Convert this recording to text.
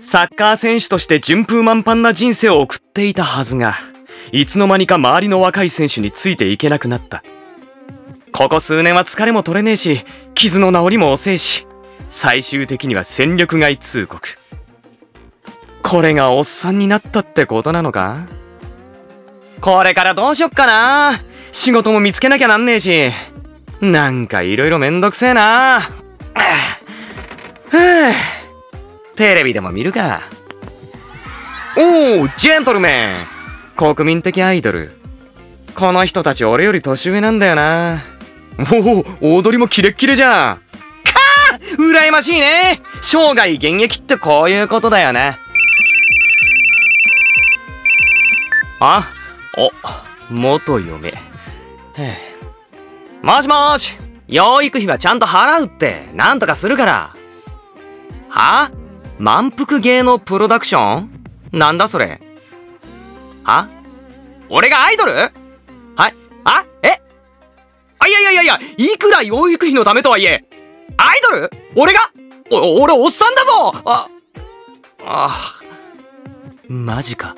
サッカー選手として順風満帆な人生を送っていたはずが、いつの間にか周りの若い選手についていけなくなった。ここ数年は疲れも取れねえし、傷の治りも遅えし、最終的には戦力外通告。これがおっさんになったってことなのか？これからどうしよっかな？仕事も見つけなきゃなんねえし。なんかいろいろめんどくせえな。テレビでも見るか。おお、ジェントルメン国民的アイドル。この人たち俺より年上なんだよな。おお、踊りもキレッキレじゃん。かあ羨ましいね生涯現役ってこういうことだよね。あ、お、元嫁。もしもし養育費はちゃんと払うって、なんとかするから。は？満腹芸能プロダクション？なんだそれ？は？俺がアイドル？はい。あえ？あ、いやいやいやいや、いくら養育費のためとはいえ、アイドル？俺が？お、俺おっさんだぞ！あ、あ、マジか。